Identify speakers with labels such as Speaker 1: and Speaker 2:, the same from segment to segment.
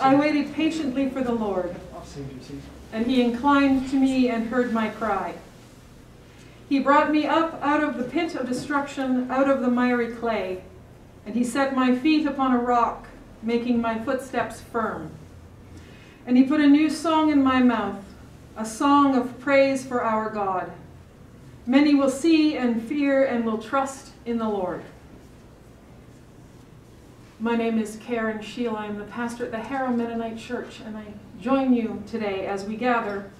Speaker 1: I waited patiently for the Lord, and he inclined to me and heard my cry. He brought me up out of the pit of destruction, out of the miry clay, and he set my feet upon a rock, making my footsteps firm. And he put a new song in my mouth, a song of praise for our God. Many will see and fear and will trust in the Lord. My name is Karen Sheila. I'm the pastor at the Harrow Mennonite Church, and I join you today as we gather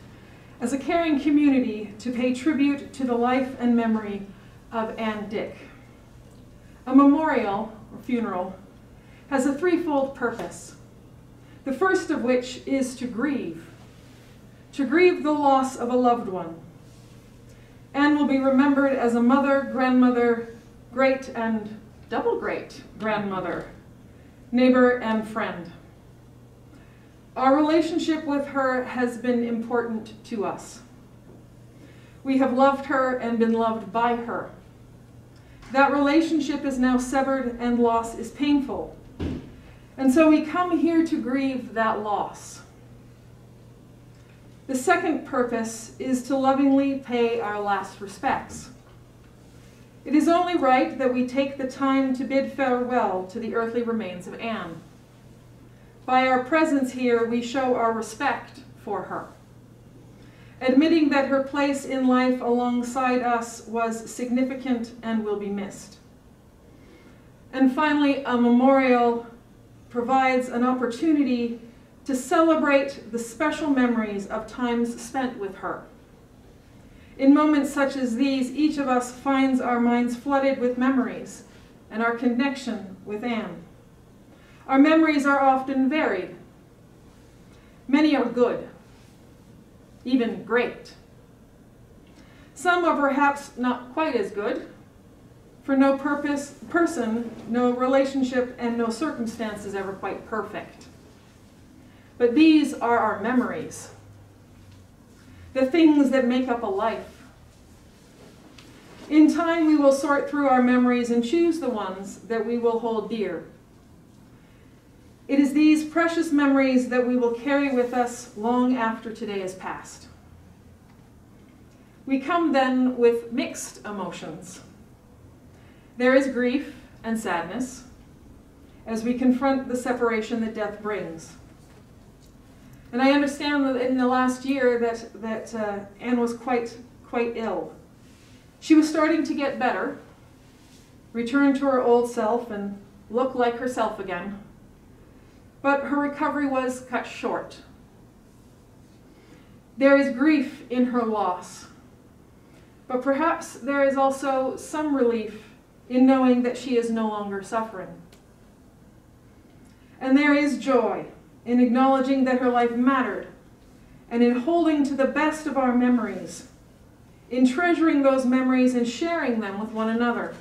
Speaker 1: as a caring community to pay tribute to the life and memory of Ann Dyck. A memorial, or funeral, has a threefold purpose. The first of which is to grieve, to grieve the loss of a loved one. Ann will be remembered as a mother, grandmother, great and double great grandmother neighbor, and friend. Our relationship with her has been important to us. We have loved her and been loved by her. That relationship is now severed and loss is painful. And so we come here to grieve that loss. The second purpose is to lovingly pay our last respects. It is only right that we take the time to bid farewell to the earthly remains of Ann. By our presence here, we show our respect for her, admitting that her place in life alongside us was significant and will be missed. And finally, a memorial provides an opportunity to celebrate the special memories of times spent with her. In moments such as these, each of us finds our minds flooded with memories and our connection with Ann. Our memories are often varied. Many are good, even great. Some are perhaps not quite as good, for no purpose, person, no relationship, and no circumstance is ever quite perfect. But these are our memories the things that make up a life. In time, we will sort through our memories and choose the ones that we will hold dear. It is these precious memories that we will carry with us long after today is past. We come then with mixed emotions. There is grief and sadness as we confront the separation that death brings. And I understand that in the last year that, that uh, Ann was quite, quite ill. She was starting to get better, return to her old self and look like herself again. But her recovery was cut short. There is grief in her loss. But perhaps there is also some relief in knowing that she is no longer suffering. And there is joy in acknowledging that her life mattered, and in holding to the best of our memories, in treasuring those memories and sharing them with one another.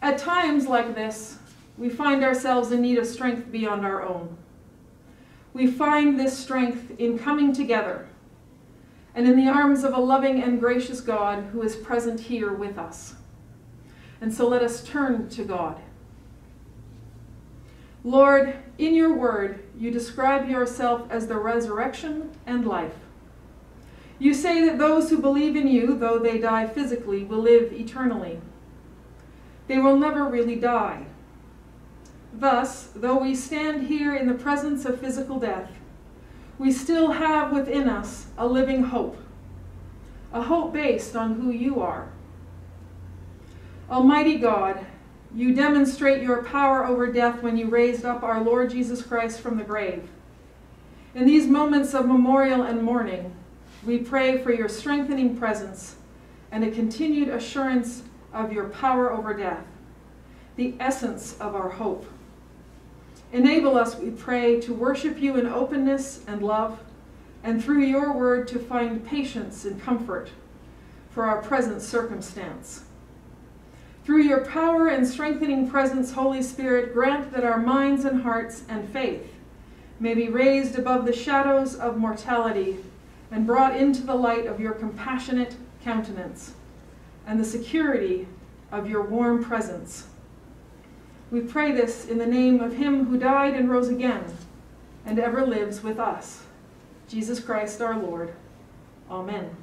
Speaker 1: At times like this, we find ourselves in need of strength beyond our own. We find this strength in coming together and in the arms of a loving and gracious God who is present here with us. And so let us turn to God. Lord, in your word, you describe yourself as the resurrection and life. You say that those who believe in you, though they die physically, will live eternally. They will never really die. Thus, though we stand here in the presence of physical death, we still have within us a living hope, a hope based on who you are. Almighty God, you demonstrate your power over death when you raised up our Lord Jesus Christ from the grave. In these moments of memorial and mourning, we pray for your strengthening presence and a continued assurance of your power over death, the essence of our hope. Enable us, we pray, to worship you in openness and love, and through your word to find patience and comfort for our present circumstance. Through your power and strengthening presence, Holy Spirit, grant that our minds and hearts and faith may be raised above the shadows of mortality and brought into the light of your compassionate countenance and the security of your warm presence. We pray this in the name of him who died and rose again and ever lives with us, Jesus Christ our Lord. Amen.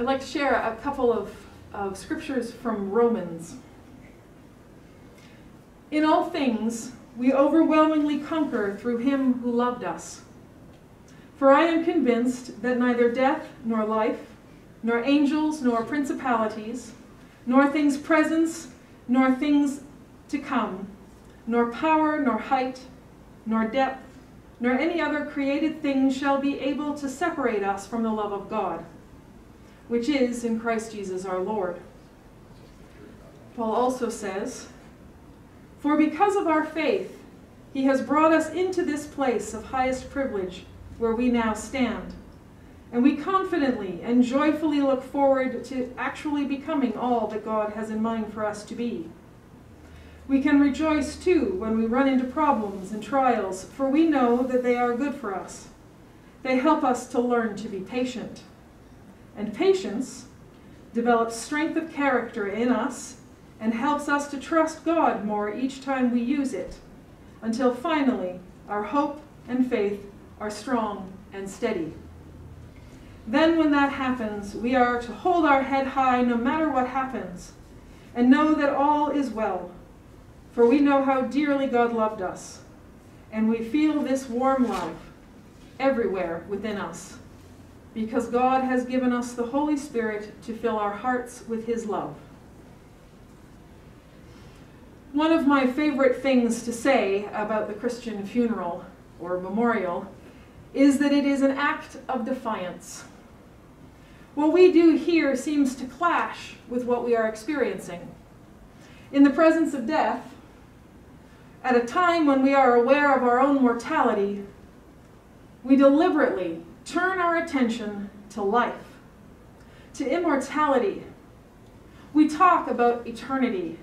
Speaker 1: I'd like to share a couple of, of scriptures from Romans. In all things, we overwhelmingly conquer through him who loved us. For I am convinced that neither death nor life, nor angels nor principalities, nor things present, nor things to come, nor power, nor height, nor depth, nor any other created thing shall be able to separate us from the love of God, which is in Christ Jesus our Lord. Paul also says, For because of our faith, he has brought us into this place of highest privilege where we now stand. And we confidently and joyfully look forward to actually becoming all that God has in mind for us to be. We can rejoice too when we run into problems and trials, for we know that they are good for us. They help us to learn to be patient. And patience develops strength of character in us and helps us to trust God more each time we use it, until finally our hope and faith are strong and steady. Then, when that happens, we are to hold our head high no matter what happens, and know that all is well, for we know how dearly God loved us, and we feel this warm love everywhere within us, because God has given us the Holy Spirit to fill our hearts with His love. One of my favorite things to say about the Christian funeral or memorial is that it is an act of defiance. What we do here seems to clash with what we are experiencing. In the presence of death, at a time when we are aware of our own mortality, we deliberately turn our attention to life, to immortality. We talk about eternity.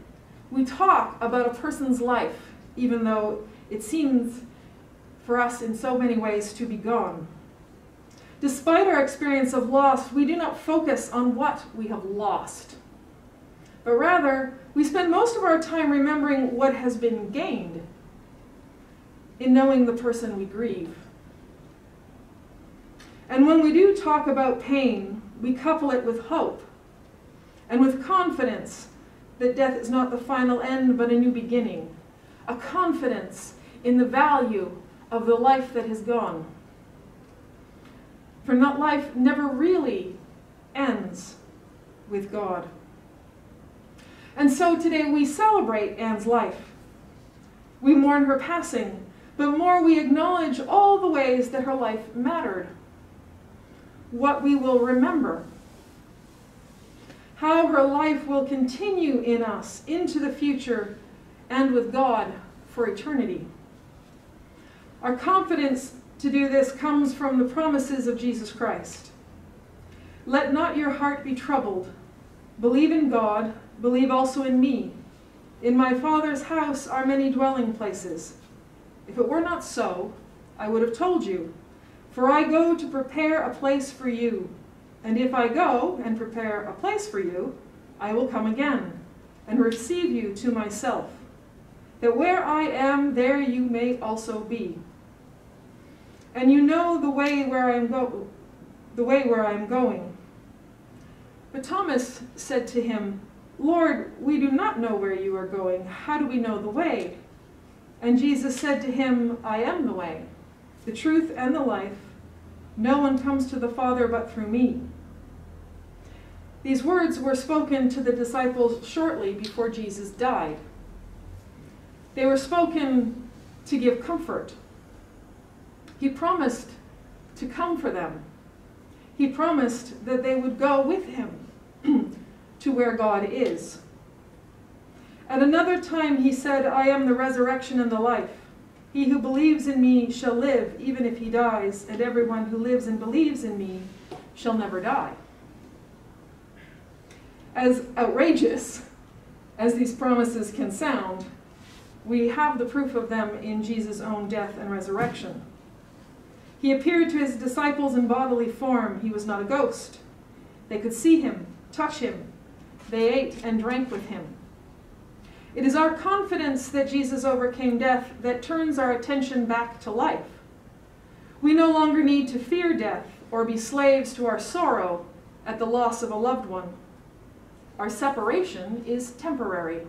Speaker 1: We talk about a person's life, even though it seems for us in so many ways to be gone. Despite our experience of loss, we do not focus on what we have lost, but rather we spend most of our time remembering what has been gained in knowing the person we grieve. And when we do talk about pain, we couple it with hope and with confidence that death is not the final end but a new beginning, a confidence in the value of the life that has gone. For that life never really ends with God. And so today we celebrate Ann's life. We mourn her passing, but more we acknowledge all the ways that her life mattered. What we will remember. How her life will continue in us into the future and with God for eternity. Our confidence to do this comes from the promises of Jesus Christ. Let not your heart be troubled. Believe in God, believe also in me. In my Father's house are many dwelling places. If it were not so, I would have told you. For I go to prepare a place for you. And if I go and prepare a place for you, I will come again and receive you to myself, that where I am, there you may also be and you know the way where I am go the way where I am going. But Thomas said to him, Lord, we do not know where you are going. How do we know the way? And Jesus said to him, I am the way, the truth, and the life. No one comes to the Father but through me. These words were spoken to the disciples shortly before Jesus died. They were spoken to give comfort he promised to come for them. He promised that they would go with him to where God is. At another time he said, I am the resurrection and the life. He who believes in me shall live even if he dies, and everyone who lives and believes in me shall never die. As outrageous as these promises can sound, we have the proof of them in Jesus' own death and resurrection. He appeared to his disciples in bodily form. He was not a ghost. They could see him, touch him, they ate and drank with him. It is our confidence that Jesus overcame death that turns our attention back to life. We no longer need to fear death or be slaves to our sorrow at the loss of a loved one. Our separation is temporary.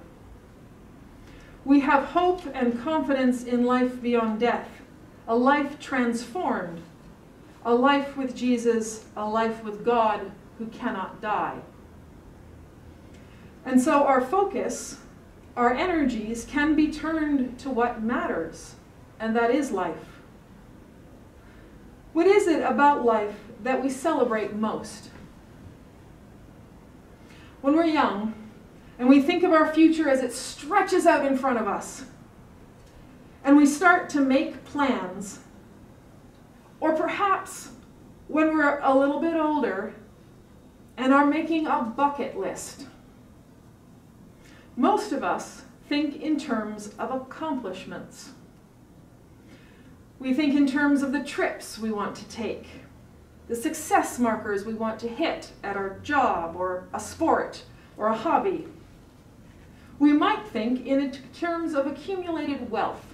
Speaker 1: We have hope and confidence in life beyond death, a life transformed, a life with Jesus, a life with God who cannot die. And so our focus, our energies can be turned to what matters, and that is life. What is it about life that we celebrate most? When we're young and we think of our future as it stretches out in front of us, and we start to make plans, or perhaps when we're a little bit older and are making a bucket list. Most of us think in terms of accomplishments. We think in terms of the trips we want to take, the success markers we want to hit at our job or a sport or a hobby. We might think in terms of accumulated wealth.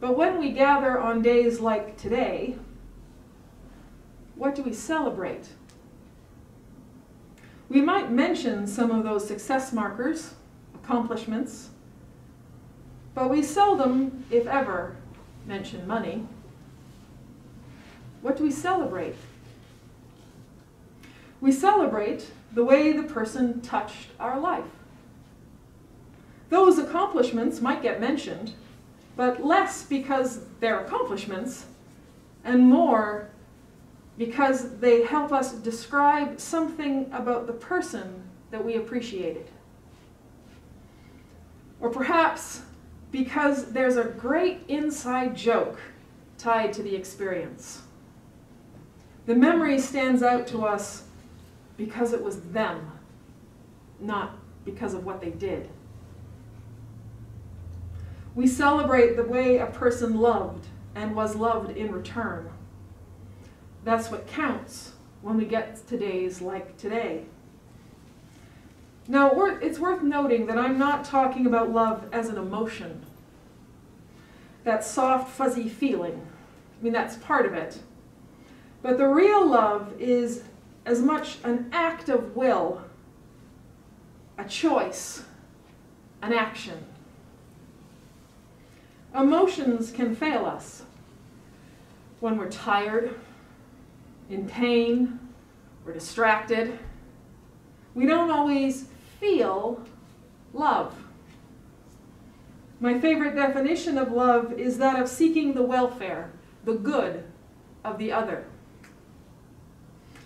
Speaker 1: But when we gather on days like today, what do we celebrate? We might mention some of those success markers, accomplishments, but we seldom, if ever, mention money. What do we celebrate? We celebrate the way the person touched our life. Those accomplishments might get mentioned, but less because they're accomplishments and more because they help us describe something about the person that we appreciated. Or perhaps because there's a great inside joke tied to the experience. The memory stands out to us because it was them, not because of what they did. We celebrate the way a person loved and was loved in return. That's what counts when we get to days like today. Now, it's worth noting that I'm not talking about love as an emotion. That soft, fuzzy feeling. I mean, that's part of it. But the real love is as much an act of will, a choice, an action. Emotions can fail us when we're tired, in pain, we're distracted. We don't always feel love. My favorite definition of love is that of seeking the welfare, the good of the other.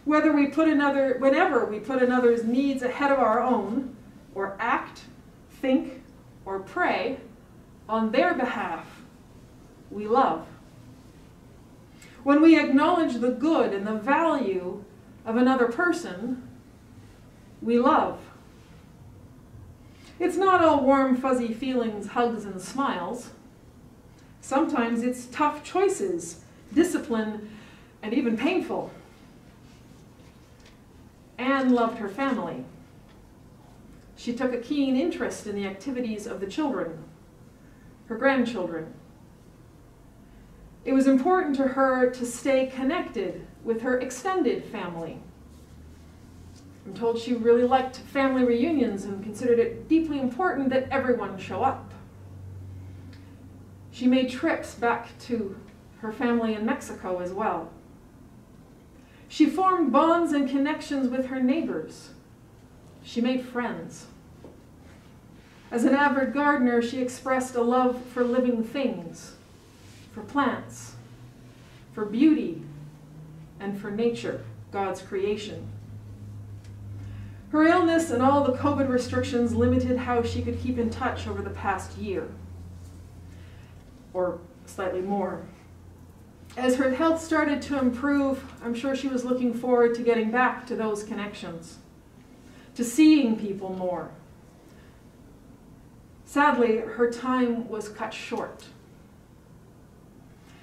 Speaker 1: Whether we put another, whenever we put another's needs ahead of our own, or act, think, or pray on their behalf, we love when we acknowledge the good and the value of another person, we love. It's not all warm, fuzzy feelings, hugs, and smiles. Sometimes it's tough choices, discipline, and even painful. Ann loved her family. She took a keen interest in the activities of the children, her grandchildren, it was important to her to stay connected with her extended family. I'm told she really liked family reunions and considered it deeply important that everyone show up. She made trips back to her family in Mexico as well. She formed bonds and connections with her neighbors. She made friends. As an avid gardener, she expressed a love for living things for plants, for beauty, and for nature, God's creation. Her illness and all the COVID restrictions limited how she could keep in touch over the past year, or slightly more. As her health started to improve, I'm sure she was looking forward to getting back to those connections, to seeing people more. Sadly, her time was cut short.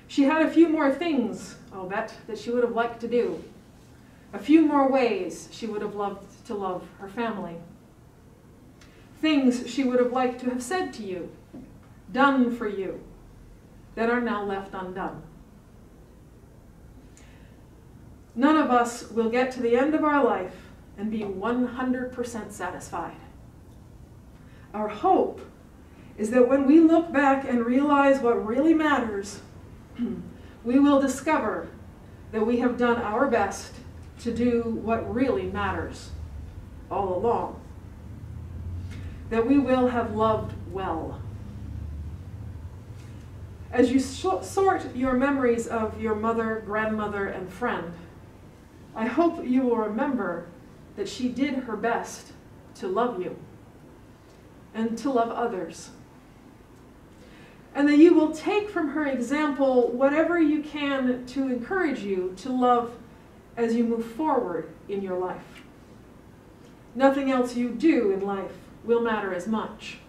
Speaker 1: She had a few more things, I'll bet, that she would have liked to do. A few more ways she would have loved to love her family. Things she would have liked to have said to you, done for you, that are now left undone. None of us will get to the end of our life and be 100% satisfied. Our hope is that when we look back and realize what really matters, we will discover that we have done our best to do what really matters all along. That we will have loved well. As you sort your memories of your mother, grandmother, and friend, I hope you will remember that she did her best to love you and to love others. And that you will take from her example whatever you can to encourage you to love as you move forward in your life. Nothing else you do in life will matter as much.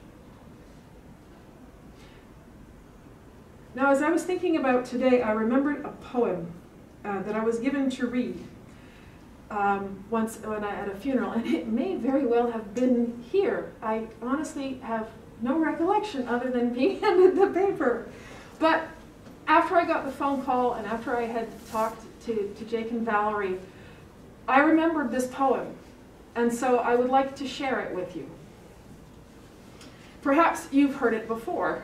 Speaker 1: Now, as I was thinking about today, I remembered a poem uh, that I was given to read um, once when I at a funeral, and it may very well have been here. I honestly have no recollection other than being handed the paper. But after I got the phone call and after I had talked to, to Jake and Valerie, I remembered this poem, and so I would like to share it with you. Perhaps you've heard it before.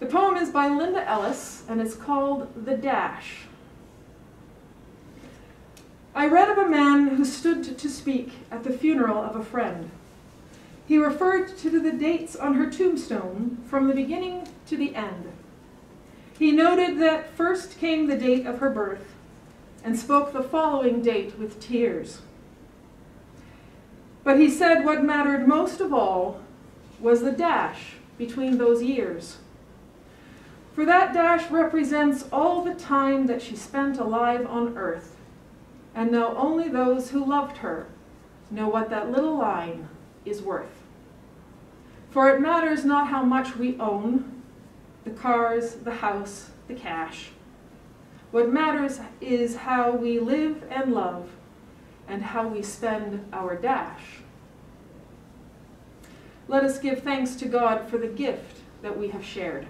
Speaker 1: The poem is by Linda Ellis, and it's called The Dash. I read of a man who stood to speak at the funeral of a friend. He referred to the dates on her tombstone from the beginning to the end. He noted that first came the date of her birth and spoke the following date with tears. But he said what mattered most of all was the dash between those years. For that dash represents all the time that she spent alive on earth and now only those who loved her know what that little line is worth. For it matters not how much we own, the cars, the house, the cash. What matters is how we live and love and how we spend our dash. Let us give thanks to God for the gift that we have shared.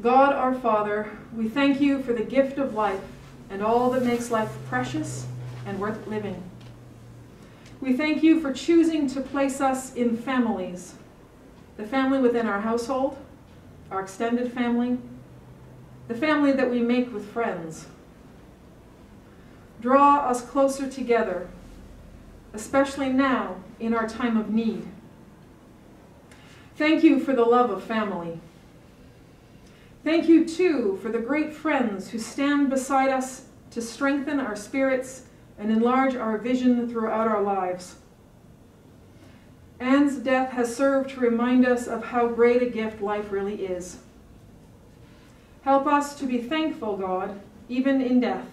Speaker 1: God our Father, we thank you for the gift of life and all that makes life precious and worth living. We thank you for choosing to place us in families, the family within our household, our extended family, the family that we make with friends. Draw us closer together, especially now in our time of need. Thank you for the love of family. Thank you, too, for the great friends who stand beside us to strengthen our spirits and enlarge our vision throughout our lives. Ann's death has served to remind us of how great a gift life really is. Help us to be thankful, God, even in death.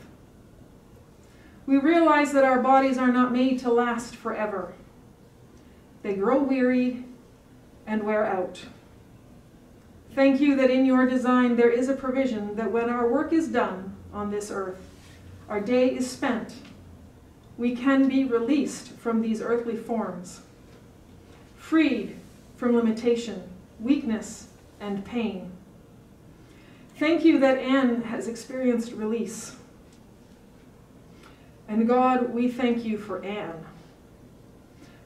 Speaker 1: We realize that our bodies are not made to last forever. They grow weary and wear out. Thank you that in your design there is a provision that when our work is done on this earth, our day is spent, we can be released from these earthly forms, freed from limitation, weakness, and pain. Thank you that Ann has experienced release. And God, we thank you for Ann,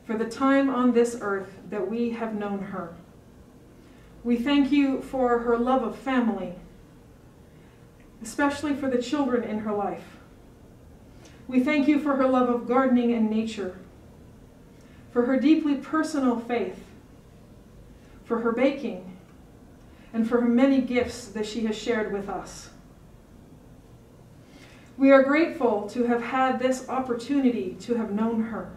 Speaker 1: for the time on this earth that we have known her. We thank you for her love of family, especially for the children in her life. We thank you for her love of gardening and nature, for her deeply personal faith, for her baking, and for her many gifts that she has shared with us. We are grateful to have had this opportunity to have known her.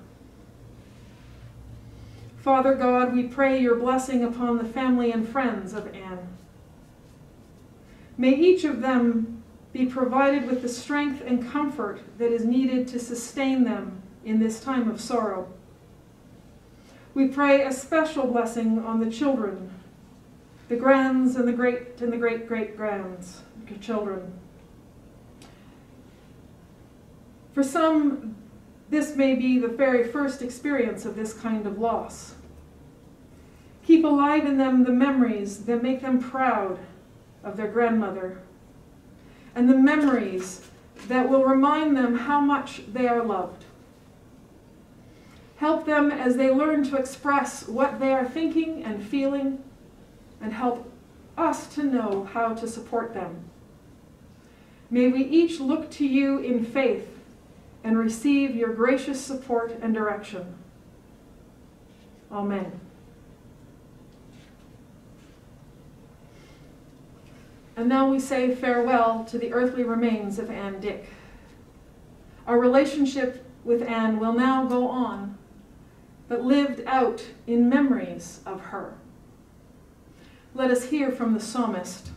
Speaker 1: Father God, we pray your blessing upon the family and friends of Ann. May each of them be provided with the strength and comfort that is needed to sustain them in this time of sorrow. We pray a special blessing on the children, the grands and the great and the great great grands children. For some, this may be the very first experience of this kind of loss. Keep alive in them the memories that make them proud of their grandmother, and the memories that will remind them how much they are loved. Help them as they learn to express what they are thinking and feeling, and help us to know how to support them. May we each look to you in faith and receive your gracious support and direction. Amen. And now we say farewell to the earthly remains of Ann Dyck. Our relationship with Ann will now go on, but lived out in memories of her. Let us hear from the psalmist.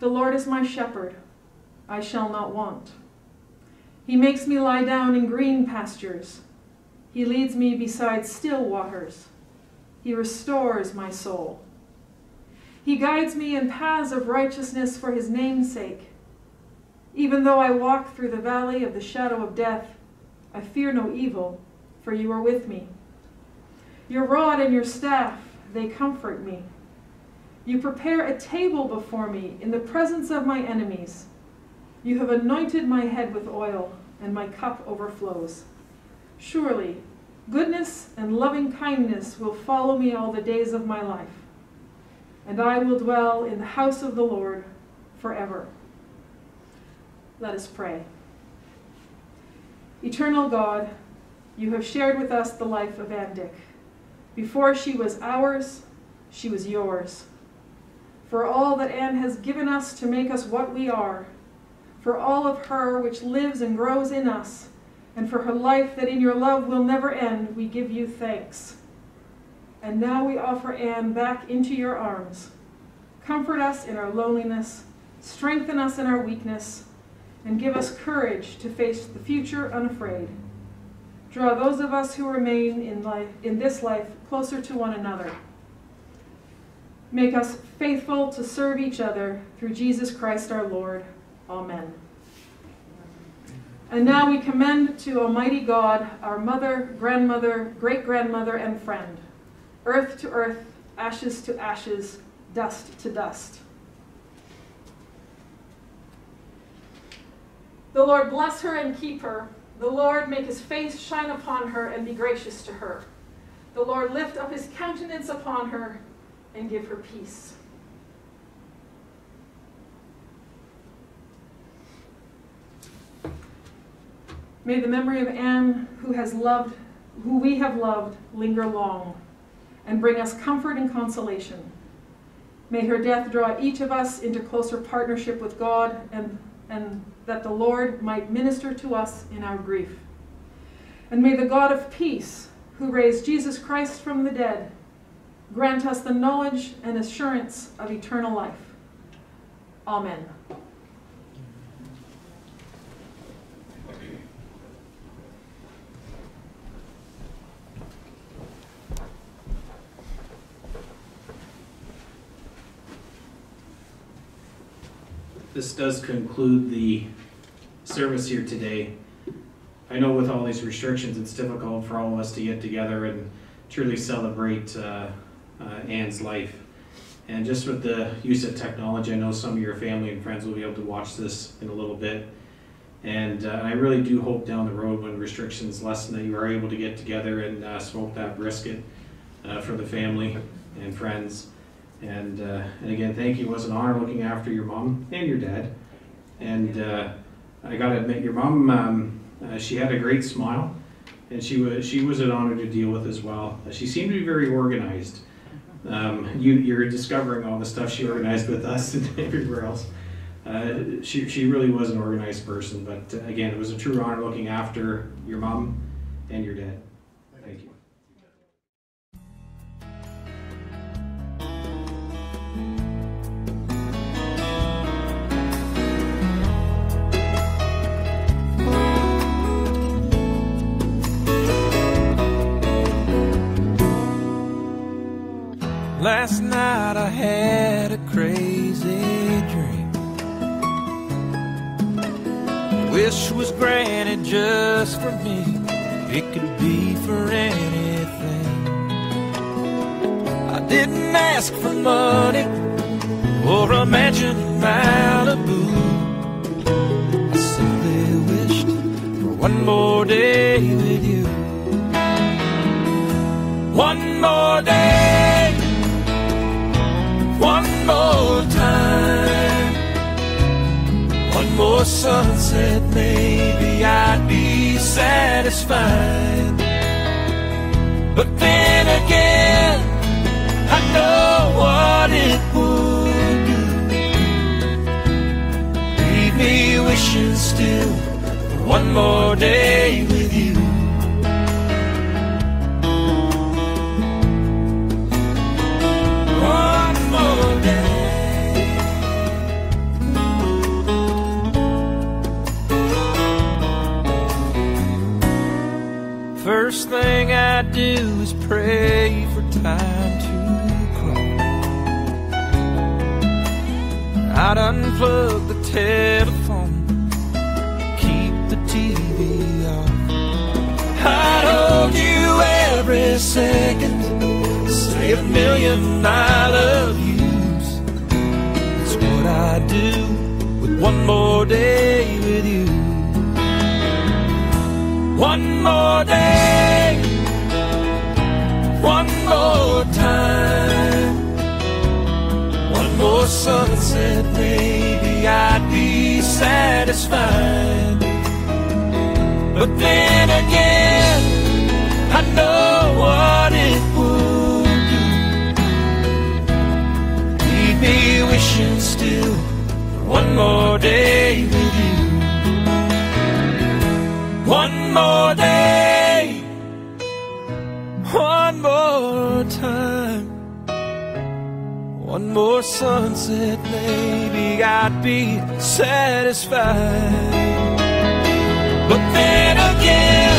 Speaker 1: The Lord is my shepherd, I shall not want. He makes me lie down in green pastures. He leads me beside still waters. He restores my soul. He guides me in paths of righteousness for his name's sake. Even though I walk through the valley of the shadow of death, I fear no evil, for you are with me. Your rod and your staff, they comfort me. You prepare a table before me in the presence of my enemies. You have anointed my head with oil, and my cup overflows. Surely, goodness and loving kindness will follow me all the days of my life, and I will dwell in the house of the Lord forever. Let us pray. Eternal God, you have shared with us the life of Ann Dyck. Before she was ours, she was yours. For all that Ann has given us to make us what we are, for all of her which lives and grows in us, and for her life that in your love will never end, we give you thanks. And now we offer Ann back into your arms. Comfort us in our loneliness, strengthen us in our weakness, and give us courage to face the future unafraid. Draw those of us who remain in, life, in this life closer to one another. Make us faithful to serve each other through Jesus Christ our Lord. Amen. And now we commend to Almighty God our mother, grandmother, great grandmother, and friend, earth to earth, ashes to ashes, dust to dust. The Lord bless her and keep her. The Lord make his face shine upon her and be gracious to her. The Lord lift up his countenance upon her and give her peace. May the memory of Ann, who has loved, who we have loved, linger long and bring us comfort and consolation. May her death draw each of us into closer partnership with God and, and that the Lord might minister to us in our grief. And may the God of peace, who raised Jesus Christ from the dead, grant us the knowledge and assurance of eternal life. Amen.
Speaker 2: This does conclude the service here today. I know with all these restrictions, it's difficult for all of us to get together and truly celebrate uh, uh, Ann's life. And just with the use of technology, I know some of your family and friends will be able to watch this in a little bit. And uh, I really do hope down the road when restrictions lessen that you are able to get together and uh, smoke that brisket uh, for the family and friends. And, uh, and again, thank you. It was an honor looking after your mom and your dad. And uh, I got to admit, your mom, um, uh, she had a great smile, and she was she was an honor to deal with as well. She seemed to be very organized. Um, you, you're discovering all the stuff she organized with us and everywhere else. Uh, she, she really was an organized person, but uh, again, it was a true honor looking after your mom and your dad.
Speaker 3: Last night I had a crazy dream. Wish was granted just for me, it could be for anything. I didn't ask for money or a mansion in Malibu. I simply wished for one more day with you. One more day, sunset, maybe I'd be satisfied. But then again, I know what it would do. Leave me wishing still one more day with you. I do is pray for time to crawl. I'd unplug the telephone, keep the TV off. I'd hold you every second, say a million I love yous. That's what I do with one more day with you. One more day, sunset, maybe I'd be satisfied. But then again, I know what it would do. Leave me wishing still one more day with you. One more day, more sunset, maybe I'd be satisfied. But then again,